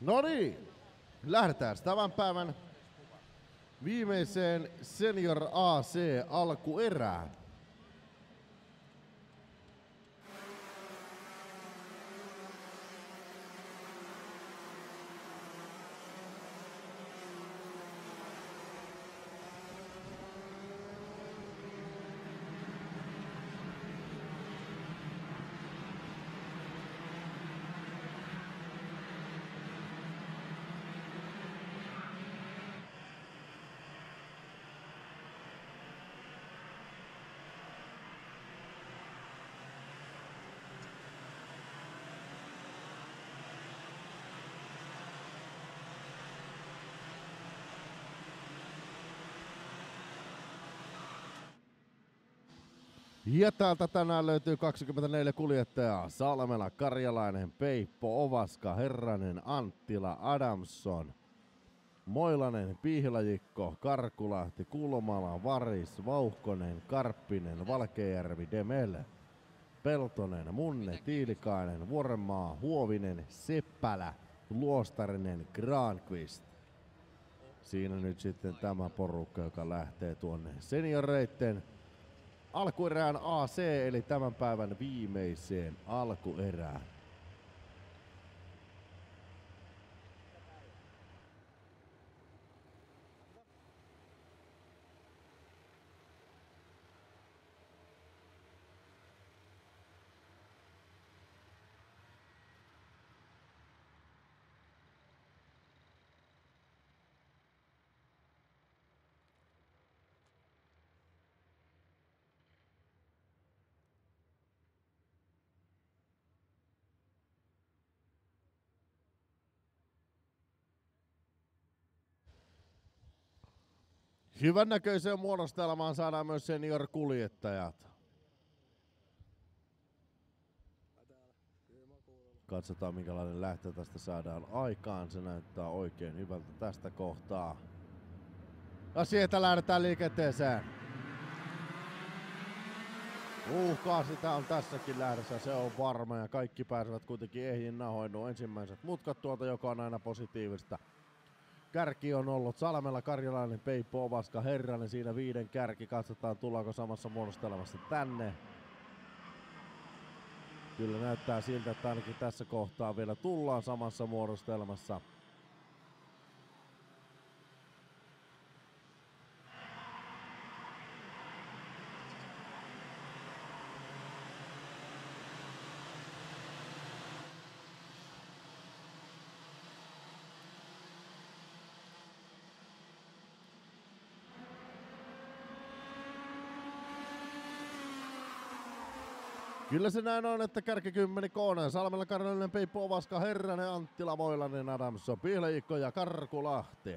No niin, lähdetään tämän päivän viimeiseen Senior AC alkuerään. Ja täältä tänään löytyy 24 kuljettajaa. Salmela, Karjalainen, Peippo, Ovaska, Herranen, Anttila, Adamson, Moilanen, Pihlajikko, Karkulahti, Kulmala, Varis, Vauhkonen, Karppinen, Valkeajärvi, Demel, Peltonen, Munne, Tiilikainen, Vuorenmaa, Huovinen, Seppälä, Luostarinen, Granqvist. Siinä nyt sitten tämä porukka, joka lähtee tuonne senioreitten alkuerään AC, eli tämän päivän viimeiseen alkuerään. Hyvän näköiseen muodostelmaan saadaan myös senior-kuljettajat. Katsotaan minkälainen lähtö tästä saadaan aikaan. Se näyttää oikein hyvältä tästä kohtaa. Ja sieltä lähdetään liikenteeseen. Uhkaa sitä on tässäkin lähdössä, se on varma ja kaikki pääsevät kuitenkin ehjin nahoin ensimmäiset mutkat tuolta, joka on aina positiivista. Kärki on ollut Salmella, Karjalainen, Peippo, Ovaska, Herranen siinä viiden kärki. Katsotaan tullaanko samassa muodostelmassa tänne. Kyllä näyttää siltä, että ainakin tässä kohtaa vielä tullaan samassa muodostelmassa. Kyllä se näin on, että kärkikymmeni Koonen, Salmella Karjalainen, Peippo Ovaska, Herranen, Anttila, Voilanen, Adamson, Pihlejikko ja Karkulahti.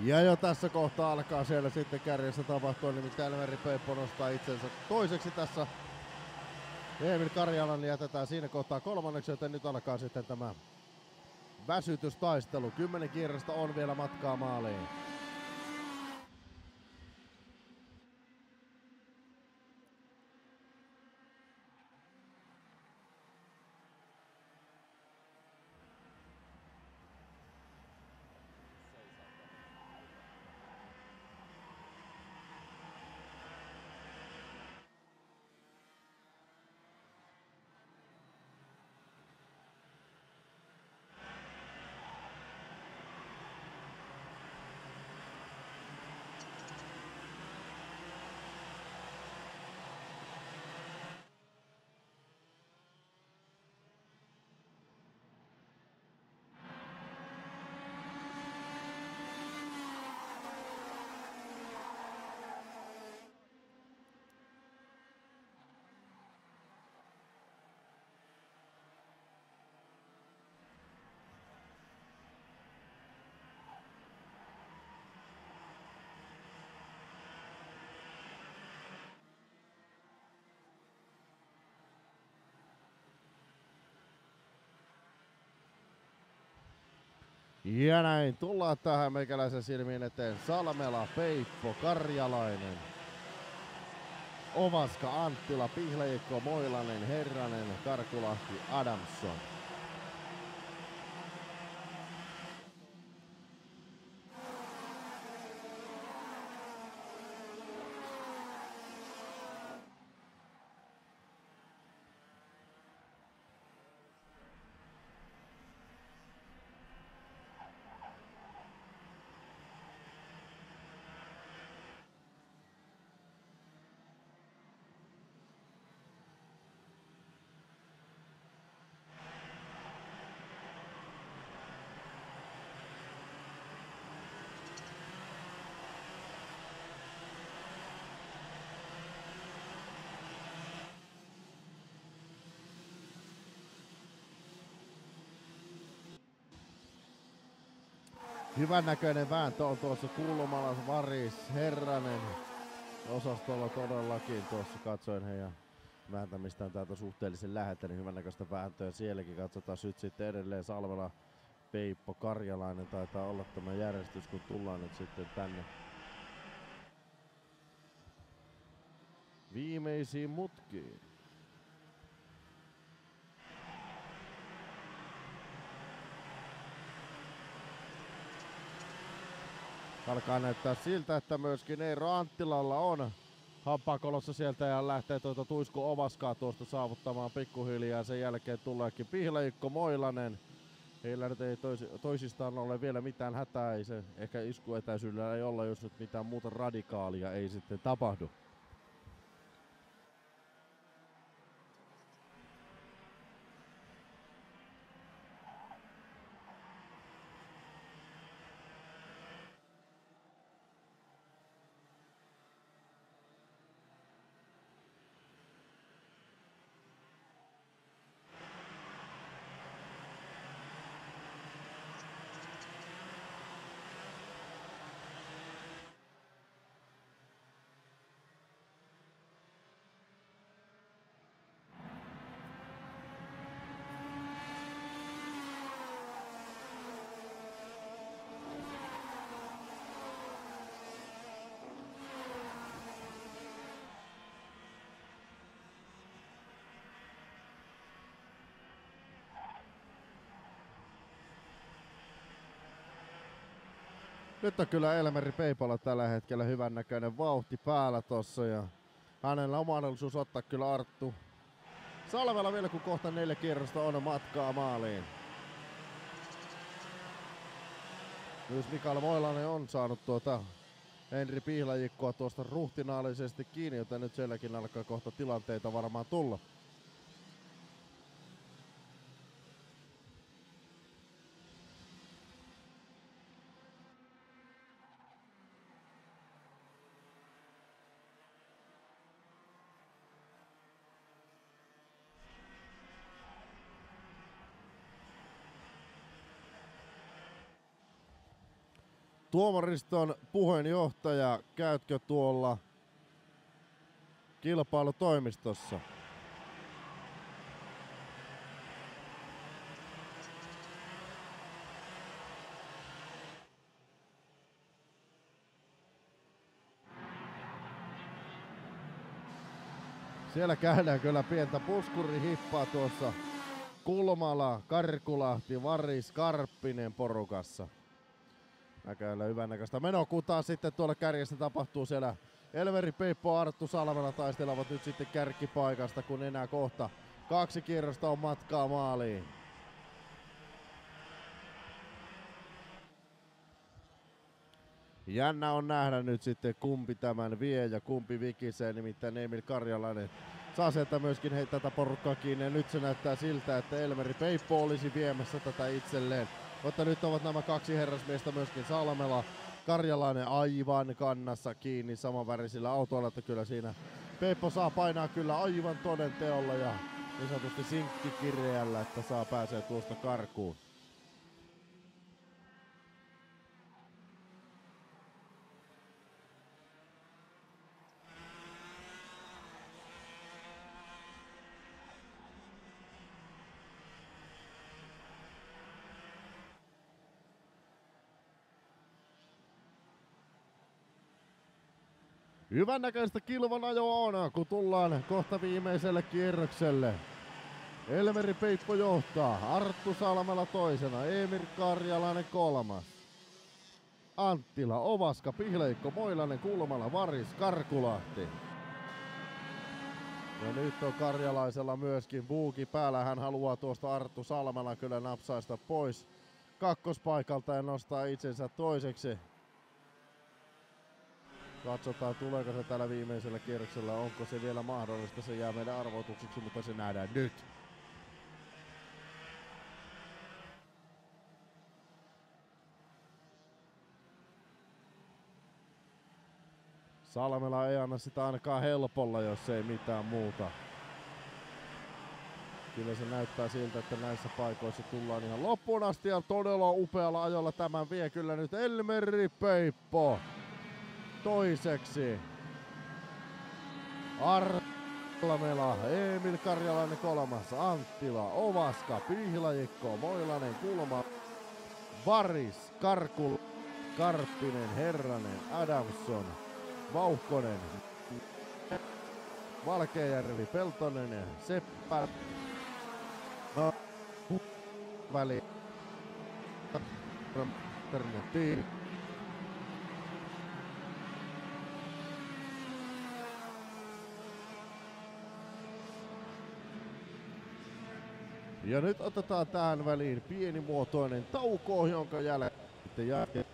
Ja jo tässä kohtaa alkaa siellä sitten kärjessä tapahtua, nimittäin Elmeri Peippo nostaa itsensä toiseksi tässä. Emil Karjalan jätetään siinä kohtaa kolmanneksi, joten nyt alkaa sitten tämä väsytystaistelu. Kymmenen kierrosta on vielä matkaa maaliin. Ja näin tullaan tähän meikäläisen silmiin eteen. Salmela, Peippo, Karjalainen, Ovaska, Anttila, Pihleikko, Moilanen, Herranen, Karkulahti, Adamson. Hyvän näköinen vääntö on tuossa kulmalla. Varis Herranen osastolla todellakin. Tuossa katsoin heidän vääntämistään täältä suhteellisen läheltä, niin hyvän näköistä vääntöä sielläkin. Katsotaan nyt sitten edelleen Salvela, Peippo, Karjalainen taitaa olla tämä järjestys, kun tullaan nyt sitten tänne viimeisiin mutkiin. Alkaa näyttää siltä, että myöskin Eero Anttilalla on hampakolossa sieltä ja lähtee tuota Tuisku Ovaskaa tuosta saavuttamaan pikkuhiljaa. Sen jälkeen tuleekin Pihlaikko Moilanen. Heillä nyt ei toisi, toisistaan ole vielä mitään hätää, ei se ehkä iskuetäisyydellä ei olla, jos nyt mitään muuta radikaalia ei sitten tapahdu. Nyt on kyllä Elmeri Peipala tällä hetkellä hyvän näköinen vauhti päällä tossa ja hänellä on mahdollisuus ottaa kyllä Arttu Salvella vielä kun kohta neljä kierrosta on matkaa maaliin. Myös Mikael Moilanen on saanut tuota Henri Pihlajikkoa tuosta ruhtinaallisesti kiinni, joten nyt sielläkin alkaa kohta tilanteita varmaan tulla. Tuomariston puheenjohtaja, käytkö tuolla kilpailutoimistossa? Siellä käydään kyllä pientä puskurihippaa tuossa Kulmala, Karkulahti, Varis, Karppinen porukassa. Näköillä hyvän näköistä menokutaa sitten tuolla kärjessä tapahtuu siellä Elveri Peippo Arttu Salmela taistelevat nyt sitten kärkipaikasta, kun enää kohta kaksi kierrosta on matkaa maaliin. Jännä on nähdä nyt sitten kumpi tämän vie ja kumpi vikisee, nimittäin Emil Karjalainen saa sieltä myöskin hei, tätä porukkaa kiinni ja nyt se näyttää siltä, että Elmeri Peippo olisi viemässä tätä itselleen. Mutta nyt ovat nämä kaksi herrasmiestä myöskin Salmela, Karjalainen aivan kannassa kiinni samanvärisillä autoilla, että kyllä siinä Peippo saa painaa kyllä aivan toden teolla ja niin sanotusti sinkkikirjalla, että saa pääsee tuosta karkuun. Hyvän näköistä kilvan ajoa on, kun tullaan kohta viimeiselle kierrokselle. Elmeri Peippo johtaa, Arttu Salmela toisena, Emir Karjalainen kolmas. Anttila, Ovaska, Pihleikko, Moilanen, Kulmala, Varis, Karkulahti. Ja nyt on Karjalaisella myöskin buuki päällä. Hän haluaa tuosta Arttu Salmela kyllä napsaista pois kakkospaikalta ja nostaa itsensä toiseksi. Katsotaan tuleeko se tällä viimeisellä kierroksella, onko se vielä mahdollista, se jää meidän arvoituksiksi, mutta se nähdään nyt. Salmela ei anna sitä ainakaan helpolla, jos ei mitään muuta. Kyllä se näyttää siltä, että näissä paikoissa tullaan ihan loppuun asti ja todella upealla ajolla tämän vie kyllä nyt Elmeri Peippo toiseksi. Arlamela, Emil Karjalainen kolmas, Anttila, Ovaska, Pihlajikko, Moilanen, Kulma, Varis, Karkul, Karppinen, Herranen, Adamson, Vauhkonen, Valkeajärvi, Peltonen, Seppä, väli, Ternetti, Ja nyt otetaan tähän väliin pienimuotoinen tauko, jonka jälkeen jälkeen